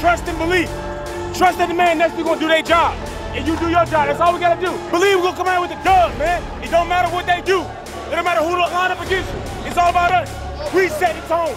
trust and believe. Trust that the man next to you gonna do their job. And you do your job. That's all we gotta do. Believe we're gonna come out with the dub, man. It don't matter what they do. It don't matter who line up against you. It's all about us. We set the tone.